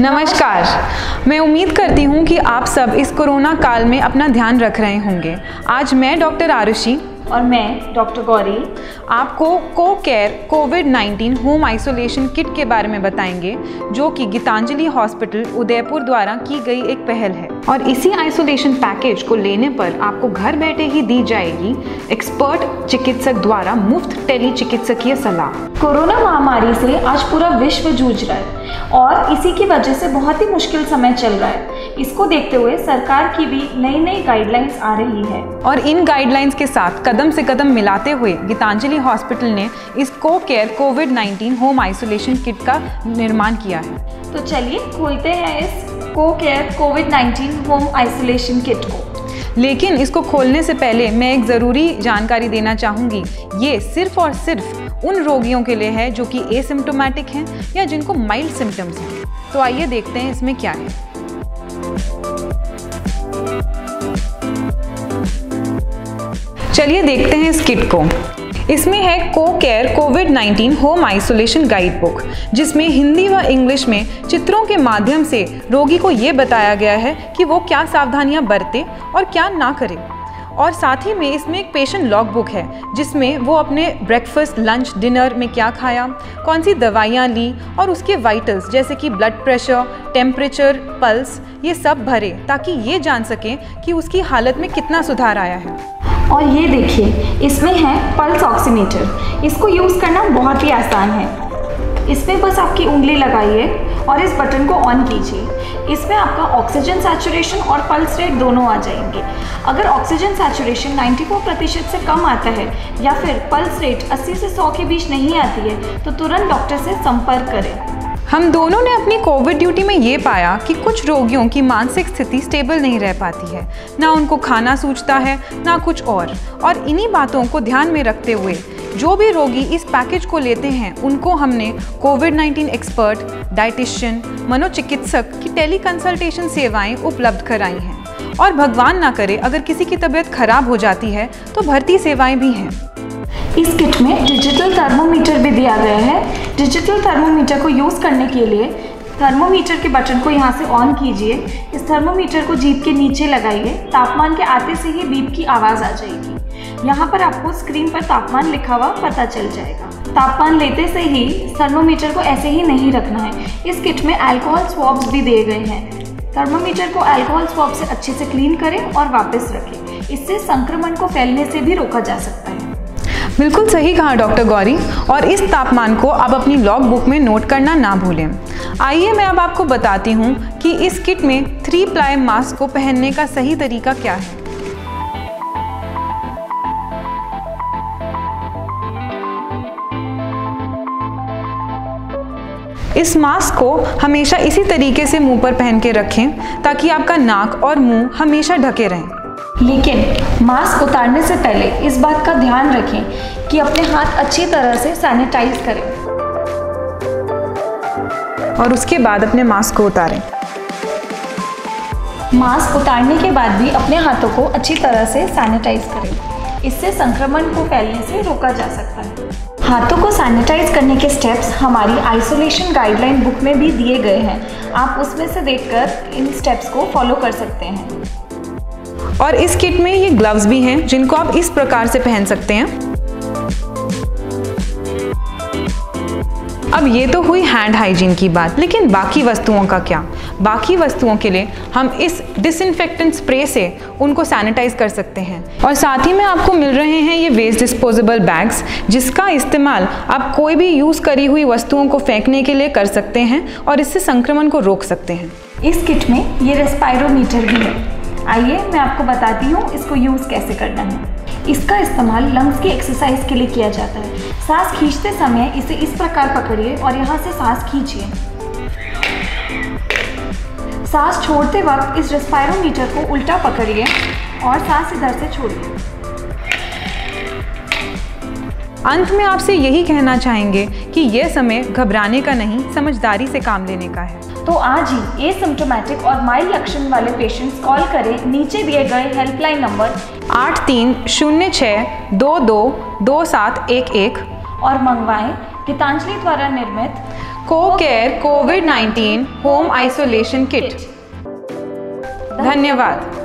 नमस्कार। मैं उम्मीद करती हूँ कि आप सब इस कोरोना काल में अपना ध्यान रख रहे होंगे। आज मैं डॉक्टर आरुषि और मैं डॉक्टर गौरी आपको Co Care COVID 19 home isolation kit के बारे में बताएँगे जो कि गीतांजलि हॉस्पिटल उदयपुर द्वारा की गई एक पहल है। और इसी आइसोलेशन पैकेज को लेने पर आपको घर बैठे ही दी जाएगी एक्सपर्ट चिकित्सक द्वारा मुफ़्त टेली चिकित्सकीय सलाह। कोरोना महामारी से आज पूरा विश्व जूझ रहा है। और इसी की वजह से बहुत ही मुश्किल समय चल रहा है। इसको देखते हुए सरकार की भी नई नई गाइडलाइंस आ रही है। और इन गाइडलाइंस के साथ कदम से कदम मिलाते हुए गीतांजलि हॉस्पिटल ने इस Co Care COVID 19 home isolation kit का निर्माण किया है। तो चलिए खोलते हैं इस Co Care COVID 19 home isolation kit को। लेकिन इसको खोलने से पहले मैं एक ज़रूरी जानकारी देना चाहूँगी। ये सिर्फ़ और सिर्फ़ उन रोगियों के लिए है जो कि एसिम्टोमेटिक हैं या जिनको माइल्ड सिम्टम्स हैं। तो आइए देखते हैं इसमें क्या है। चलिए देखते हैं इस किट को। इसमें है Co Care COVID 19 home isolation guide book जिसमें हिंदी व इंग्लिश में चित्रों के माध्यम से रोगी को ये बताया गया है कि वो क्या सावधानियाँ बरते और क्या ना करे। और साथ ही में इसमें एक पेशेंट लॉग बुक है, जिसमें वो अपने ब्रेकफास्ट लंच डिनर में क्या खाया, कौन सी दवाइयाँ ली और उसके वाइटल्स जैसे कि ब्लड प्रेशर टेम्परेचर पल्स ये सब भरे, ताकि ये जान सकें कि उसकी हालत में कितना सुधार आया है। और ये देखिए, इसमें है पल्स ऑक्सीमीटर इसको यूज़ करना बहुत ही आसान है। इसमें बस आपकी उंगली लगाइए और इस बटन को ऑन कीजिए। इसमें आपका ऑक्सीजन सैचुरेशन और पल्स रेट दोनों आ जाएँगे। अगर ऑक्सीजन सैचुरेशन 94 प्रतिशत से कम आता है या फिर पल्स रेट 80 से 100 के बीच नहीं आती है तो तुरंत डॉक्टर से संपर्क करें। हम दोनों ने अपनी कोविड ड्यूटी में ये पाया कि कुछ रोगियों की मानसिक स्थिति स्टेबल नहीं रह पाती है। ना उनको खाना सूझता है, ना कुछ और। और इन्हीं बातों को ध्यान में रखते हुए जो भी रोगी इस पैकेज को लेते हैं, उनको हमने कोविड 19 एक्सपर्ट डाइटिशियन मनोचिकित्सक की टेली कंसल्टेशन सेवाएँ उपलब्ध कराई हैं। और भगवान ना करे, अगर किसी की तबीयत खराब हो जाती है तो भर्ती सेवाएँ भी हैं। इस किट में डिजिटल थर्मोमीटर भी दिया गया है। डिजिटल थर्मोमीटर को यूज़ करने के लिए थर्मोमीटर के बटन को यहाँ से ऑन कीजिए। इस थर्मोमीटर को जीप के नीचे लगाइए। तापमान के आते से ही बीप की आवाज़ आ जाएगी। यहाँ पर आपको स्क्रीन पर तापमान लिखा हुआ पता चल जाएगा। तापमान लेते से ही थर्मोमीटर को ऐसे ही नहीं रखना है। इस किट में अल्कोहल स्वॉब्स भी दिए गए हैं। थर्मोमीटर को अल्कोहल स्वॉब से अच्छे से क्लीन करें और वापस रखें। इससे संक्रमण को फैलने से भी रोका जा सकता है। बिल्कुल सही कहा, डॉक्टर गौरी। और इस तापमान को आप अपनी लॉग बुक में नोट करना ना भूलें। आइए मैं अब आपको बताती हूँ कि इस किट में थ्री प्लाई मास्क को पहनने का सही तरीका क्या है। इस मास्क को हमेशा इसी तरीके से मुँह पर पहन के रखें, ताकि आपका नाक और मुँह हमेशा ढके रहें। लेकिन मास्क उतारने से पहले इस बात का ध्यान रखें कि अपने हाथ अच्छी तरह से सैनिटाइज करें। और उसके बाद अपने मास्क को उतारें। मास्क उतारने के बाद भी अपने हाथों को अच्छी तरह से सैनिटाइज करें। इससे संक्रमण को फैलने से रोका जा सकता है। हाथों को सैनिटाइज करने के स्टेप्स हमारी आइसोलेशन गाइडलाइन बुक में भी दिए गए हैं। आप उसमें से देखकर इन स्टेप्स को फॉलो कर सकते हैं। और इस किट में ये ग्लव्स भी हैं, जिनको आप इस प्रकार से पहन सकते हैं। अब ये तो हुई हैंड हाइजीन की बात, लेकिन बाकी वस्तुओं का क्या? बाकी वस्तुओं के लिए हम इस डिसइनफेक्टेंट स्प्रे से उनको सैनिटाइज कर सकते हैं। और साथ ही में आपको मिल रहे हैं ये वेस्ट डिस्पोजेबल बैग्स जिसका इस्तेमाल आप कोई भी यूज़ करी हुई वस्तुओं को फेंकने के लिए कर सकते हैं और इससे संक्रमण को रोक सकते हैं। इस किट में ये रेस्पायरोमीटर भी है। आइए मैं आपको बताती हूँ इसको यूज़ कैसे करना है। इसका इस्तेमाल लंग्स की एक्सरसाइज के लिए किया जाता है। सांस खींचते समय इसे इस प्रकार पकड़िए और यहाँ से सांस खींचिए। सांस छोड़ते वक्त इस रेस्पायरोमीटर को उल्टा पकड़िए और सांस इधर से छोड़िए। अंत में आपसे यही कहना चाहेंगे कि यह समय घबराने का नहीं समझदारी से काम लेने का है। तो आज ही एसिम्टोमेटिक और माइल्ड लक्षण वाले पेशेंट्स कॉल करें। नीचे दिए गए हेल्पलाइन नंबर आठ तीन शून्य छः दो दो दो सात एक एक और मंगवाएँ गीतांजलि द्वारा निर्मित Co Care COVID 19 home isolation kit धन्यवाद।